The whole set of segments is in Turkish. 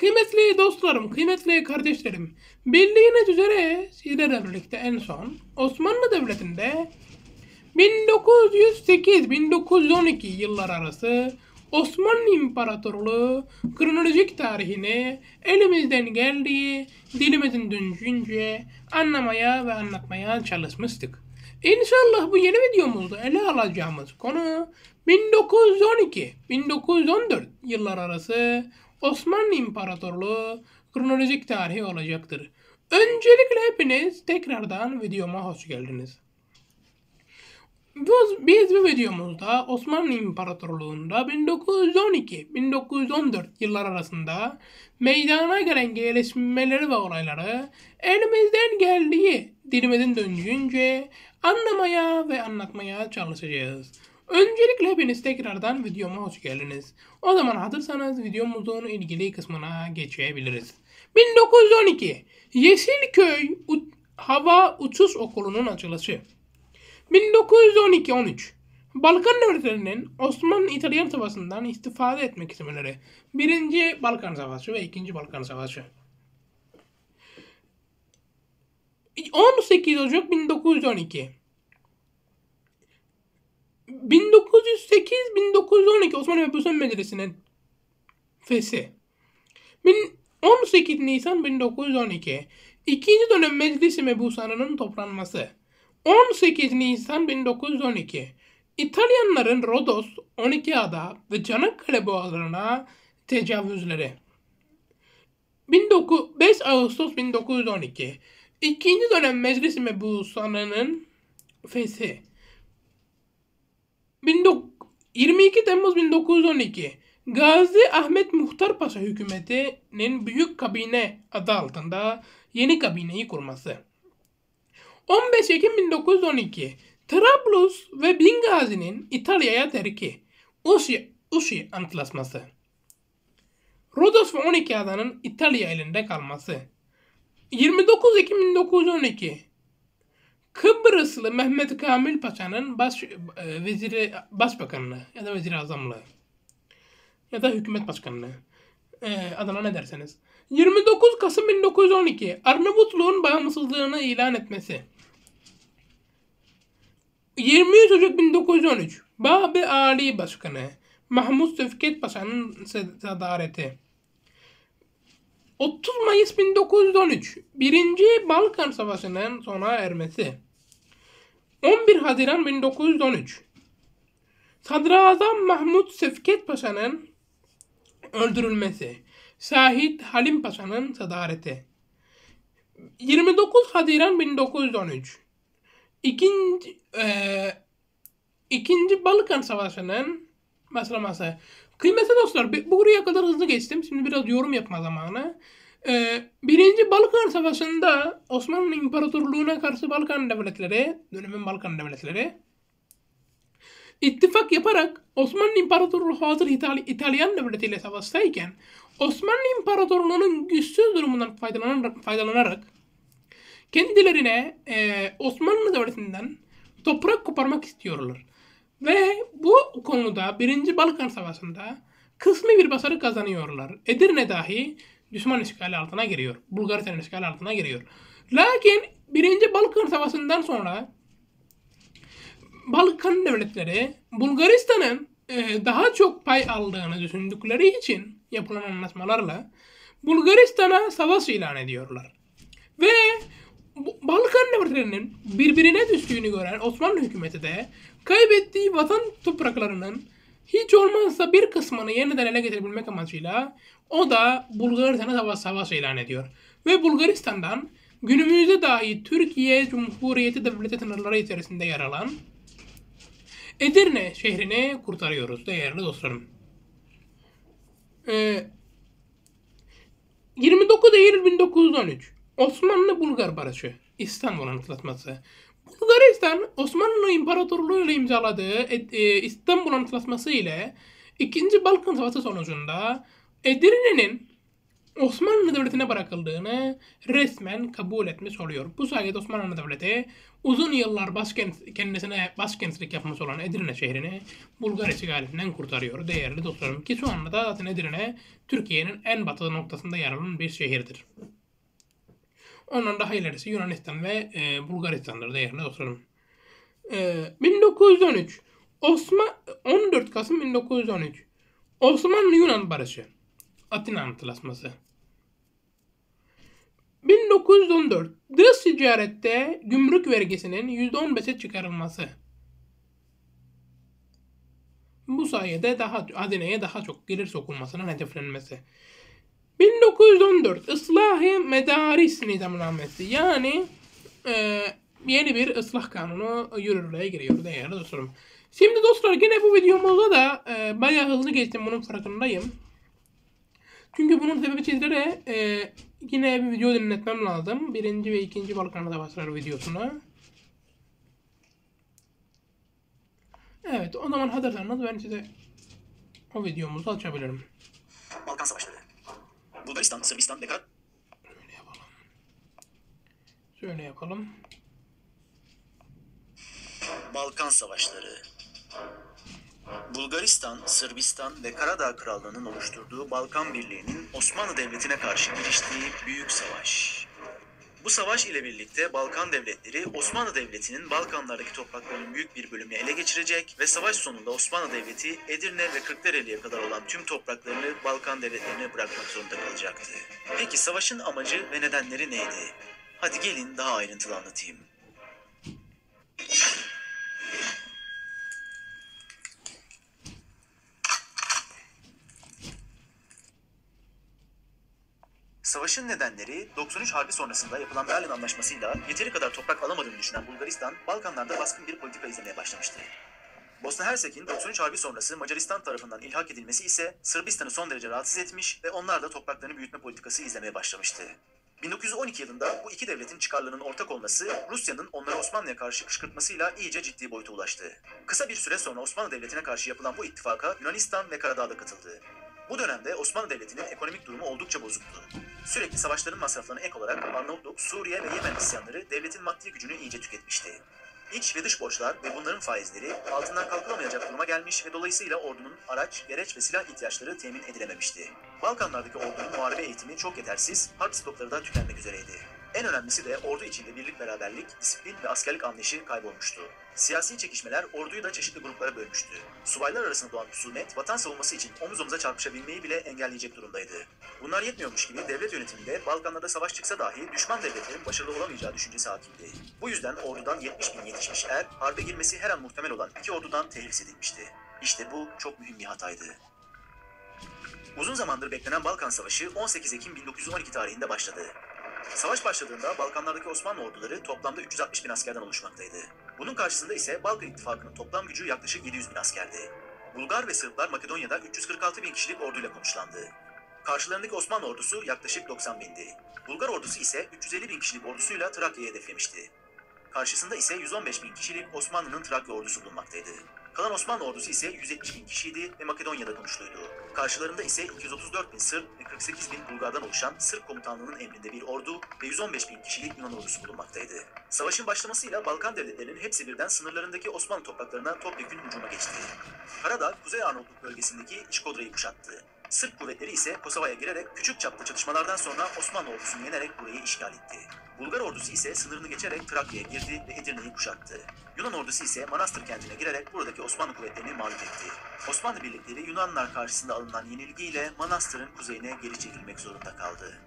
Kıymetli dostlarım, kıymetli kardeşlerim, bildiğiniz üzere sizlerle birlikte en son Osmanlı Devleti'nde 1908-1912 yıllar arası Osmanlı İmparatorluğu kronolojik tarihini elimizden geldiği dilimizin döndüğünce anlamaya ve anlatmaya çalışmıştık. İnşallah bu yeni videomuzda ele alacağımız konu 1912-1914 yıllar arası Osmanlı İmparatorluğu kronolojik tarihi olacaktır. Öncelikle hepiniz tekrardan videoma hoş geldiniz. Biz, bu videomuzda Osmanlı İmparatorluğu'nda 1912-1914 yıllar arasında meydana gelen gelişmeleri ve olayları elimizden geldiği dilimizin döndüğünce anlamaya ve anlatmaya çalışacağız. Öncelikle hepiniz tekrardan videoma hoş geldiniz. O zaman hazırsanız videomuzun ilgili kısmına geçebiliriz. 1912 Yeşilköy U- Hava Uçuş Okulu'nun açılışı. 1912-13 Balkan devletlerinin Osmanlı-İtalyan Savaşı'ndan istifade etmek istemeleri. Birinci Balkan Savaşı ve ikinci Balkan Savaşı. 18 Ocak 1912 1908-1912 Osmanlı Mebusan Medresi'nin feshi. 18 Nisan 1912 İkinci dönem Meclisi Mebusanı'nın toplanması. 18 Nisan 1912 İtalyanların Rodos, 12 ada ve Çanakkale boğazlarına tecavüzleri. 19, 5 Ağustos 1912 İkinci dönem Meclisi Mebusanı'nın feshi. 22 Temmuz 1912 Gazi Ahmet Muhtar Paşa hükümetinin Büyük Kabine adı altında yeni kabineyi kurması. 15 Ekim 1912 Trablus ve Bingazi'nin İtalya'ya terki. Uşi, Uşi Antlaşması. Rodos ve 12 adanın İtalya elinde kalması. 29 Ekim 1912 Kıbrıslı Mehmet Kamil Paşa'nın baş, e, veziri, başbakanlığı ya da vezir azamlığı ya da hükümet başkanlığı e, adına ne derseniz. 29 Kasım 1912 Arnavutluğun bağımsızlığını ilan etmesi. 23 Ocak 1913 Babi Ali Başkanı Mahmut Söfket Paşa'nın sadareti. 30 Mayıs 1913 1. Balkan Savaşı'nın sona ermesi. 11 Haziran 1913 Sadrazam Mahmut Sefket Paşa'nın öldürülmesi. Şahit Halim Paşa'nın sadareti. 29 Haziran 1913 İkinci, e, İkinci Balkan Savaşı'nın başlaması. Kıymetli dostlar buraya kadar hızlı geçtim. Şimdi biraz yorum yapma zamanı. Ee, Birinci Balkan Savaşı'nda Osmanlı İmparatorluğu'na karşı Balkan devletleri, dönemin Balkan devletleri ittifak yaparak Osmanlı İmparatorluğu hazır İtal- İtalyan devletiyle savaştayken Osmanlı İmparatorluğu'nun güçsüz durumundan faydalanarak, faydalanarak kendilerine e, Osmanlı devletinden toprak koparmak istiyorlar. Ve bu konuda 1. Balkan Savaşı'nda kısmi bir başarı kazanıyorlar. Edirne dahi düşman işgali altına giriyor. Bulgaristan işgali altına giriyor. Lakin 1. Balkan Savaşı'ndan sonra Balkan devletleri Bulgaristan'ın e, daha çok pay aldığını düşündükleri için yapılan anlaşmalarla Bulgaristan'a savaş ilan ediyorlar. Ve Balkan devletlerinin birbirine düştüğünü gören Osmanlı hükümeti de kaybettiği vatan topraklarının hiç olmazsa bir kısmını yeniden ele getirebilmek amacıyla o da Bulgaristan'a savaş, savaş ilan ediyor. Ve Bulgaristan'dan günümüzde dahi Türkiye Cumhuriyeti Devleti sınırları içerisinde yer alan Edirne şehrini kurtarıyoruz değerli dostlarım. Ee, 29 Eylül 1913 Osmanlı-Bulgar Barışı İstanbul Antlaşması Bulgaristan Osmanlı İmparatorluğu ile imzaladığı e, İstanbul Antlaşması ile 2. Balkan Savaşı sonucunda Edirne'nin Osmanlı Devleti'ne bırakıldığını resmen kabul etmiş oluyor. Bu sayede Osmanlı Devleti uzun yıllar başkent, kendisine başkentlik yapmış olan Edirne şehrini Bulgar işgalinden kurtarıyor değerli dostlarım. Ki şu anda da zaten Edirne Türkiye'nin en batı noktasında yer alan bir şehirdir. Ondan daha ilerisi Yunanistan ve e, Bulgaristan'dır değerli dostlarım. E, 1913 Osman 14 Kasım 1913 Osmanlı-Yunan Barışı Atina Antlaşması 1914 Dış ticarette gümrük vergisinin %15'e çıkarılması. Bu sayede daha hazineye daha çok gelir sokulmasının hedeflenmesi. 1914 Islahi Medaris Nizamnamesi yani e, yeni bir ıslah kanunu yürürlüğe giriyor değerli dostlarım. Şimdi dostlar yine bu videomuzda da e, bayağı hızlı geçtim bunun farkındayım. Çünkü bunun sebebi sizlere e, yine bir video dinletmem lazım. Birinci ve ikinci Balkan Savaşları videosunu. Evet o zaman hazırsanız ben size o videomuzu açabilirim. Balkan Savaşları. Bulgaristan, Sırbistan ve Kar... Şöyle yapalım. Şöyle yapalım. Balkan Savaşları. Bulgaristan, Sırbistan ve Karadağ Krallığı'nın oluşturduğu Balkan Birliği'nin Osmanlı Devleti'ne karşı giriştiği büyük savaş. Bu savaş ile birlikte Balkan devletleri Osmanlı Devleti'nin Balkanlardaki topraklarının büyük bir bölümünü ele geçirecek ve savaş sonunda Osmanlı Devleti Edirne ve Kırklareli'ye kadar olan tüm topraklarını Balkan devletlerine bırakmak zorunda kalacaktı. Peki savaşın amacı ve nedenleri neydi? Hadi gelin daha ayrıntılı anlatayım. Savaşın nedenleri 93 Harbi sonrasında yapılan Berlin Anlaşması'yla yeteri kadar toprak alamadığını düşünen Bulgaristan, Balkanlarda baskın bir politika izlemeye başlamıştı. Bosna Hersek'in 93 Harbi sonrası Macaristan tarafından ilhak edilmesi ise Sırbistan'ı son derece rahatsız etmiş ve onlar da topraklarını büyütme politikası izlemeye başlamıştı. 1912 yılında bu iki devletin çıkarlarının ortak olması Rusya'nın onları Osmanlı'ya karşı kışkırtmasıyla iyice ciddi boyuta ulaştı. Kısa bir süre sonra Osmanlı Devleti'ne karşı yapılan bu ittifaka Yunanistan ve Karadağ da katıldı. Bu dönemde Osmanlı Devleti'nin ekonomik durumu oldukça bozuktu. Sürekli savaşların masraflarına ek olarak Arnavutluk, Suriye ve Yemen isyanları devletin maddi gücünü iyice tüketmişti. İç ve dış borçlar ve bunların faizleri altından kalkılamayacak duruma gelmiş ve dolayısıyla ordunun araç, gereç ve silah ihtiyaçları temin edilememişti. Balkanlardaki ordunun muharebe eğitimi çok yetersiz, harp stokları da tükenmek üzereydi. En önemlisi de ordu içinde birlik beraberlik, disiplin ve askerlik anlayışı kaybolmuştu. Siyasi çekişmeler orduyu da çeşitli gruplara bölmüştü. Subaylar arasında doğan husumet, vatan savunması için omuz omuza çarpışabilmeyi bile engelleyecek durumdaydı. Bunlar yetmiyormuş gibi devlet yönetiminde Balkanlarda savaş çıksa dahi düşman devletlerin başarılı olamayacağı düşüncesi hakimdi. Bu yüzden ordudan 70 bin yetişmiş er, harbe girmesi her an muhtemel olan iki ordudan tehlis edilmişti. İşte bu çok mühim bir hataydı. Uzun zamandır beklenen Balkan Savaşı 18 Ekim 1912 tarihinde başladı. Savaş başladığında Balkanlardaki Osmanlı orduları toplamda 360 bin askerden oluşmaktaydı. Bunun karşısında ise Balkan İttifakı'nın toplam gücü yaklaşık 700 bin askerdi. Bulgar ve Sırplar Makedonya'da 346 bin kişilik orduyla konuşlandı. Karşılarındaki Osmanlı ordusu yaklaşık 90 bindi. Bulgar ordusu ise 350 bin kişilik ordusuyla Trakya'yı hedeflemişti. Karşısında ise 115 bin kişilik Osmanlı'nın Trakya ordusu bulunmaktaydı. Kalan Osmanlı ordusu ise 170 bin kişiydi ve Makedonya'da konuşluydu. Karşılarında ise 234 bin Sırp ve 48 bin Bulgar'dan oluşan Sırp komutanlığının emrinde bir ordu ve 115 bin kişilik Yunan ordusu bulunmaktaydı. Savaşın başlamasıyla Balkan devletlerinin hepsi birden sınırlarındaki Osmanlı topraklarına topyekun hücuma geçti. Karadağ, Kuzey Arnavutluk bölgesindeki İşkodra'yı kuşattı. Sırp kuvvetleri ise Kosova'ya girerek küçük çaplı çatışmalardan sonra Osmanlı ordusunu yenerek burayı işgal etti. Bulgar ordusu ise sınırını geçerek Trakya'ya girdi ve Edirne'yi kuşattı. Yunan ordusu ise Manastır kentine girerek buradaki Osmanlı kuvvetlerini mağlup etti. Osmanlı birlikleri Yunanlar karşısında alınan yenilgiyle Manastır'ın kuzeyine geri çekilmek zorunda kaldı.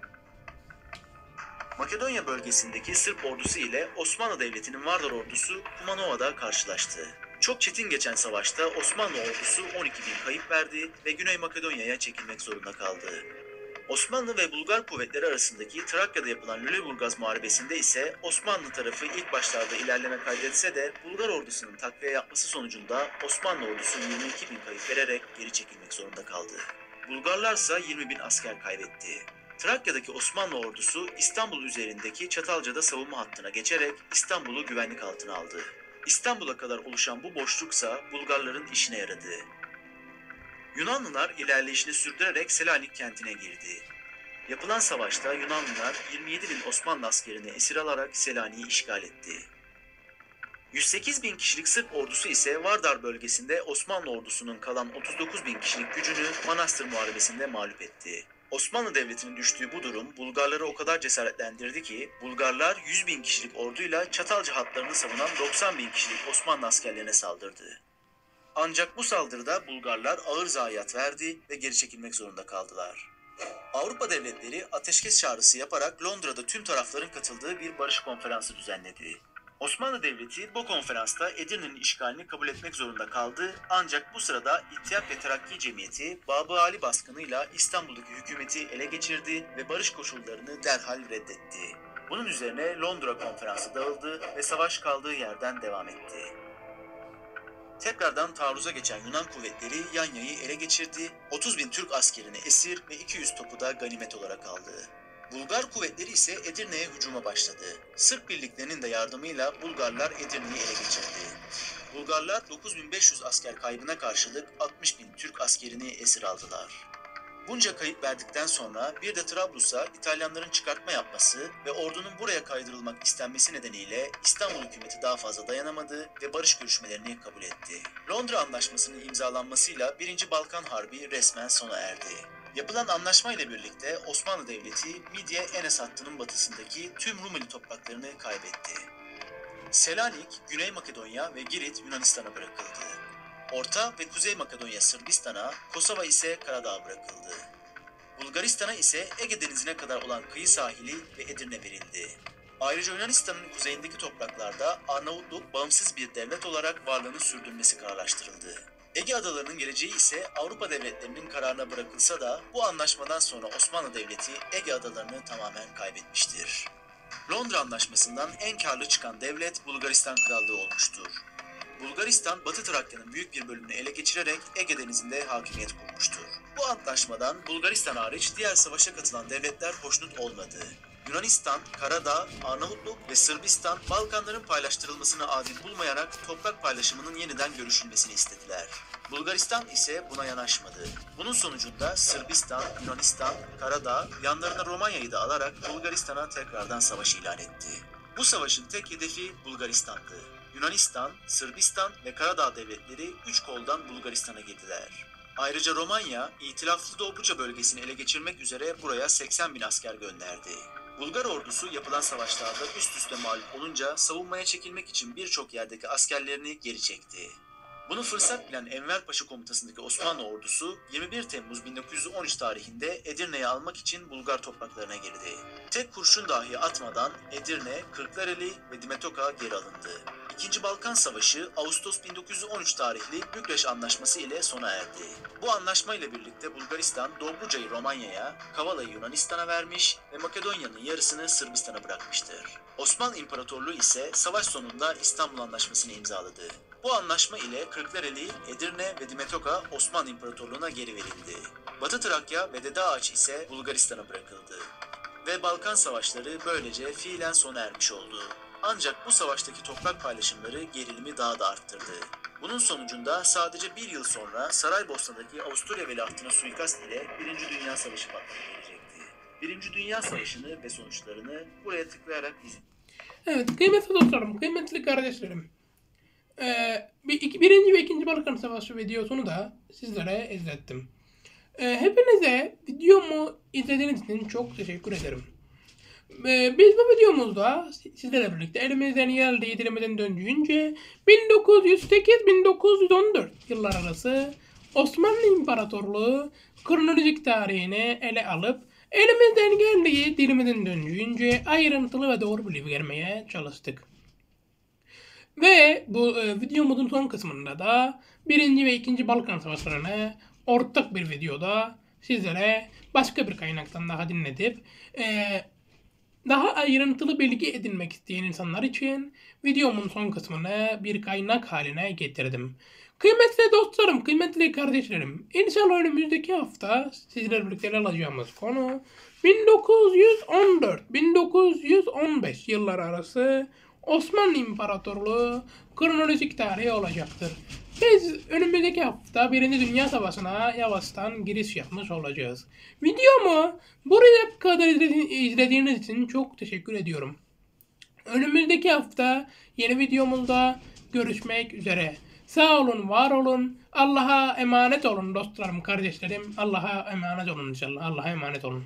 Makedonya bölgesindeki Sırp ordusu ile Osmanlı Devleti'nin Vardar ordusu Kumanova'da karşılaştı. Çok çetin geçen savaşta Osmanlı ordusu 12 bin kayıp verdi ve Güney Makedonya'ya çekilmek zorunda kaldı. Osmanlı ve Bulgar kuvvetleri arasındaki Trakya'da yapılan Lüleburgaz Muharebesi'nde ise Osmanlı tarafı ilk başlarda ilerleme kaydetse de Bulgar ordusunun takviye yapması sonucunda Osmanlı ordusu 22 bin kayıp vererek geri çekilmek zorunda kaldı. Bulgarlarsa 20 bin asker kaybetti. Trakya'daki Osmanlı ordusu İstanbul üzerindeki Çatalca'da savunma hattına geçerek İstanbul'u güvenlik altına aldı. İstanbul'a kadar oluşan bu boşluksa Bulgarların işine yaradı. Yunanlılar ilerleyişini sürdürerek Selanik kentine girdi. Yapılan savaşta Yunanlılar 27 bin Osmanlı askerini esir alarak Selanik'i işgal etti. 108 bin kişilik Sırp ordusu ise Vardar bölgesinde Osmanlı ordusunun kalan 39 bin kişilik gücünü Manastır Muharebesi'nde mağlup etti. Osmanlı Devleti'nin düştüğü bu durum Bulgarları o kadar cesaretlendirdi ki Bulgarlar 100 bin kişilik orduyla Çatalca hatlarını savunan 90 bin kişilik Osmanlı askerlerine saldırdı. Ancak bu saldırıda Bulgarlar ağır zayiat verdi ve geri çekilmek zorunda kaldılar. Avrupa devletleri ateşkes çağrısı yaparak Londra'da tüm tarafların katıldığı bir barış konferansı düzenledi. Osmanlı Devleti bu konferansta Edirne'nin işgalini kabul etmek zorunda kaldı ancak bu sırada İttihat ve Terakki Cemiyeti Babı Ali baskınıyla İstanbul'daki hükümeti ele geçirdi ve barış koşullarını derhal reddetti. Bunun üzerine Londra konferansı dağıldı ve savaş kaldığı yerden devam etti. Tekrardan taarruza geçen Yunan kuvvetleri Yanya'yı ele geçirdi, 30 bin Türk askerini esir ve 200 topu da ganimet olarak aldı. Bulgar kuvvetleri ise Edirne'ye hücuma başladı. Sırp birliklerinin de yardımıyla Bulgarlar Edirne'yi ele geçirdi. Bulgarlar 9500 asker kaybına karşılık 60 bin Türk askerini esir aldılar. Bunca kayıp verdikten sonra bir de Trablus'a İtalyanların çıkartma yapması ve ordunun buraya kaydırılmak istenmesi nedeniyle İstanbul hükümeti daha fazla dayanamadı ve barış görüşmelerini kabul etti. Londra Anlaşması'nın imzalanmasıyla 1. Balkan Harbi resmen sona erdi. Yapılan anlaşma ile birlikte Osmanlı Devleti Midye Enes hattının batısındaki tüm Rumeli topraklarını kaybetti. Selanik, Güney Makedonya ve Girit Yunanistan'a bırakıldı. Orta ve Kuzey Makedonya Sırbistan'a, Kosova ise Karadağ'a bırakıldı. Bulgaristan'a ise Ege Denizi'ne kadar olan kıyı sahili ve Edirne verildi. Ayrıca Yunanistan'ın kuzeyindeki topraklarda Arnavutluk bağımsız bir devlet olarak varlığını sürdürmesi kararlaştırıldı. Ege adalarının geleceği ise Avrupa devletlerinin kararına bırakılsa da bu anlaşmadan sonra Osmanlı Devleti Ege adalarını tamamen kaybetmiştir. Londra Anlaşması'ndan en karlı çıkan devlet Bulgaristan Krallığı olmuştur. Bulgaristan, Batı Trakya'nın büyük bir bölümünü ele geçirerek Ege Denizi'nde hakimiyet kurmuştur. Bu antlaşmadan Bulgaristan hariç diğer savaşa katılan devletler hoşnut olmadı. Yunanistan, Karadağ, Arnavutluk ve Sırbistan Balkanların paylaştırılmasını adil bulmayarak toprak paylaşımının yeniden görüşülmesini istediler. Bulgaristan ise buna yanaşmadı. Bunun sonucunda Sırbistan, Yunanistan, Karadağ yanlarına Romanya'yı da alarak Bulgaristan'a tekrardan savaş ilan etti. Bu savaşın tek hedefi Bulgaristan'dı. Yunanistan, Sırbistan ve Karadağ devletleri üç koldan Bulgaristan'a girdiler. Ayrıca Romanya, itilaflı Dobruca bölgesini ele geçirmek üzere buraya 80 bin asker gönderdi. Bulgar ordusu yapılan savaşlarda üst üste mağlup olunca savunmaya çekilmek için birçok yerdeki askerlerini geri çekti. Bunu fırsat bilen Enver Paşa komutasındaki Osmanlı ordusu 21 Temmuz 1913 tarihinde Edirne'yi almak için Bulgar topraklarına girdi. Tek kurşun dahi atmadan Edirne, Kırklareli ve Dimetoka geri alındı. İkinci Balkan Savaşı Ağustos 1913 tarihli Bükreş Anlaşması ile sona erdi. Bu anlaşma ile birlikte Bulgaristan Dobruca'yı Romanya'ya, Kavala'yı Yunanistan'a vermiş ve Makedonya'nın yarısını Sırbistan'a bırakmıştır. Osmanlı İmparatorluğu ise savaş sonunda İstanbul Anlaşması'nı imzaladı. Bu anlaşma ile Kırklareli, Edirne ve Dimetoka Osmanlı İmparatorluğu'na geri verildi. Batı Trakya ve Dede Ağaç ise Bulgaristan'a bırakıldı. Ve Balkan Savaşları böylece fiilen sona ermiş oldu. Ancak bu savaştaki toprak paylaşımları gerilimi daha da arttırdı. Bunun sonucunda sadece bir yıl sonra Saraybosna'daki Avusturya veliahtına suikast ile Birinci Dünya Savaşı patlak verecekti. Birinci Dünya Savaşı'nı ve sonuçlarını buraya tıklayarak izin. Evet kıymetli dostlarım, kıymetli kardeşlerim. Ee, bir, iki, birinci ve ikinci Balkan Savaşı videosunu da sizlere izlettim. Ee, hepinize videomu izlediğiniz için çok teşekkür ederim. Ee, biz bu videomuzda sizlerle birlikte elimizden geldiği dilimizden döndüğünce 1908-1914 yıllar arası Osmanlı İmparatorluğu kronolojik tarihini ele alıp elimizden geldiği dilimizden döndüğünce ayrıntılı ve doğru bilgi vermeye çalıştık. Ve bu e, videomuzun son kısmında da birinci ve ikinci Balkan Savaşlarını ortak bir videoda sizlere başka bir kaynaktan daha dinletip e, daha ayrıntılı bilgi edinmek isteyen insanlar için videomun son kısmını bir kaynak haline getirdim. Kıymetli dostlarım, kıymetli kardeşlerim, inşallah önümüzdeki hafta sizlerle birlikte alacağımız konu 1914-1915 yılları arası Osmanlı İmparatorluğu kronolojik tarihi olacaktır. Biz önümüzdeki hafta Birinci Dünya Savaşı'na yavaştan giriş yapmış olacağız. Videomu buraya kadar izledi- izlediğiniz için çok teşekkür ediyorum. Önümüzdeki hafta yeni videomuzda görüşmek üzere. Sağ olun, var olun. Allah'a emanet olun dostlarım, kardeşlerim. Allah'a emanet olun inşallah. Allah'a emanet olun.